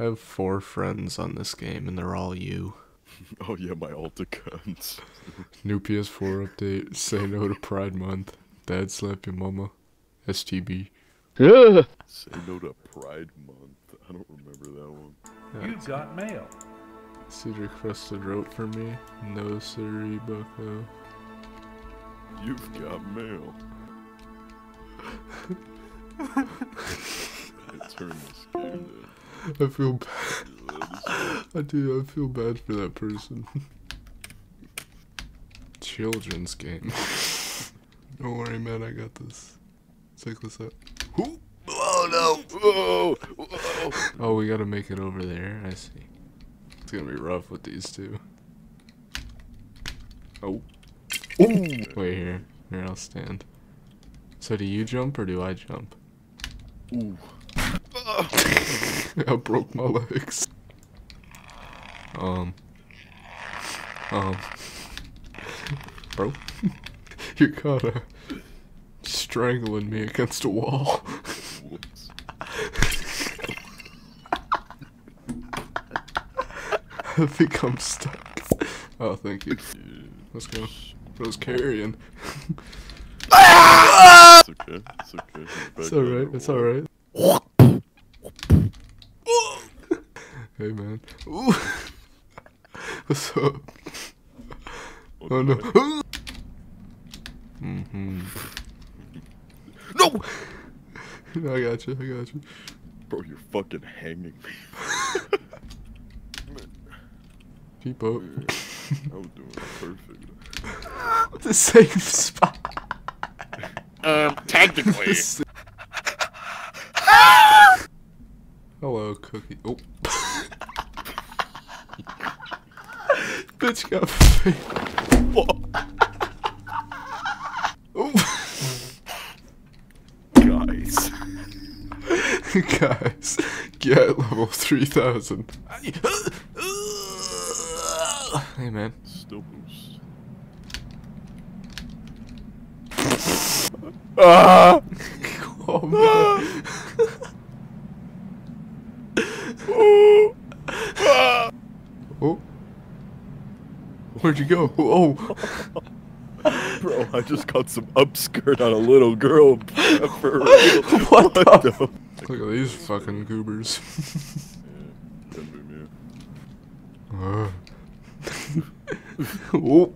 I have four friends on this game, and they're all you. Oh yeah, my alt accounts. New PS4 update. Say no to Pride Month. Dad slap your mama. STB. Say no to Pride Month. I don't remember that one. You got mail. Cedric Crusted wrote for me. No siree, bucko. You've got mail. I turned this game down. I feel bad. I do. I feel bad for that person. Children's game. Don't worry, man. I got this. Check this out. Oh no! Whoa! Oh, we gotta make it over there. I see. It's gonna be rough with these two. Oh. Wait here. Here, I'll stand. So do you jump or do I jump? Ooh. I broke my legs. Um. Um. Bro. You're kinda strangling me against a wall. I think I'm stuck. Oh, thank you. Let's go. Bro's carrying. It's okay. It's okay. It's alright, it's alright. Hey man. Ooh. What's up? Oh no. mm-hmm. No! I got you, I got you. Bro, you're fucking hanging me. Keep up. I was doing perfect. the safe spot. Um, technically. Hello, cookie. Oh. Bitch got. Oh. Guys. Guys, gyatt level 3000. Hey man. Still boost. Ah! Oh man. Oh. Where'd you go? Oh. Bro, I just caught some upskirt on a little girl. For real. What the- the? Look at these fucking goobers. Couldn't be me. Uh. oh.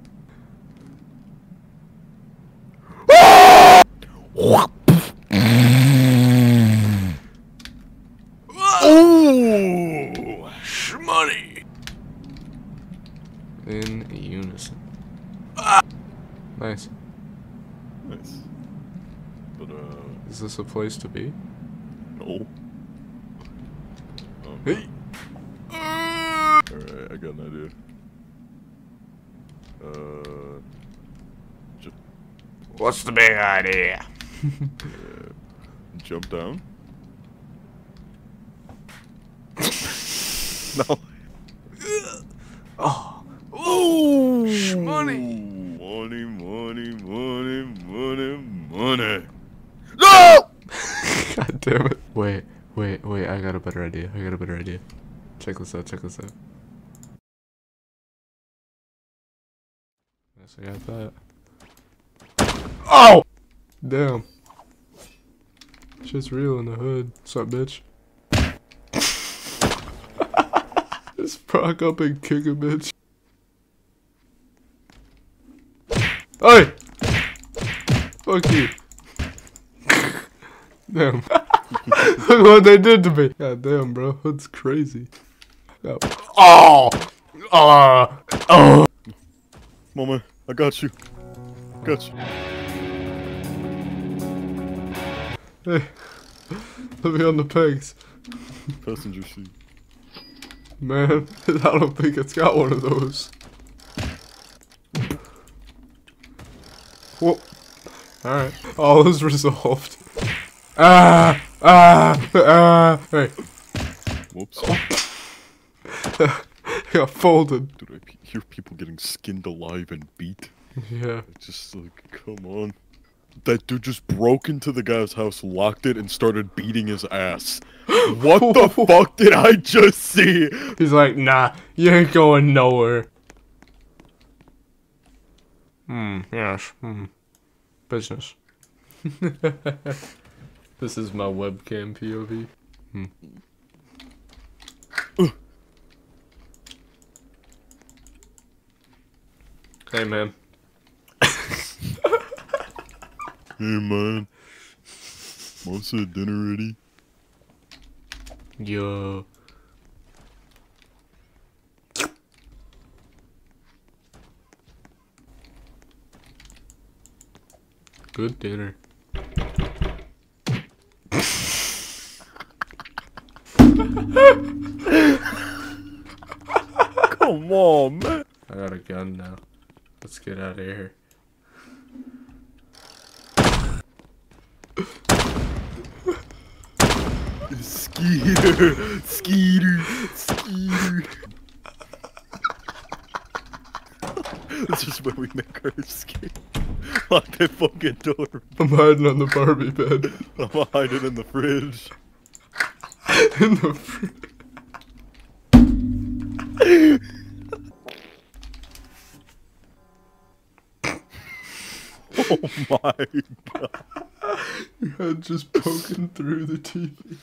Ooh! Shmoney. In unison. Nice. Nice. But, uh, Is this a place to be? no. Um, Hey. Alright, I got an idea. Uh, just What's the big idea? jump down. no. Oh. Ooh! Shmoney. Money, money, money, money, money. No! God damn it. Wait, wait, wait. I got a better idea. I got a better idea. Check this out. Check this out. Yes, I got that. Oh! Damn. Shit's real in the hood. What's up, bitch? Just proc up and kick a bitch. Hey! Fuck you. Damn. Look what they did to me. God damn, bro. That's crazy. Oh! Oh! Oh! Mama, I got you. Got you. Hey. Let me on the pegs. Passenger seat. Man, I don't think it's got one of those. Whoa. Alright. All is resolved. Ah! Ah! Ah! Hey. Whoops. I got folded. Dude, I hear people getting skinned alive and beat. Yeah. It's just like, come on. that dude just broke into the guy's house, locked it, and started beating his ass. What the fuck did I just see? He's like, nah, you ain't going nowhere. Hmm, yes, hmm. Business. this is my webcam POV. Hmm. Hey, man. Hey man, most of the dinner ready? Yo. Good dinner. Come on, man. I got a gun now. Let's get out of here. Skeeter, Skeeter, Skeeter. this is where we make our escape. Lock that fucking door. I'm hiding on the Barbie bed. I'm hiding in the fridge. In the fr- Oh my god. Your head just poking through the TV.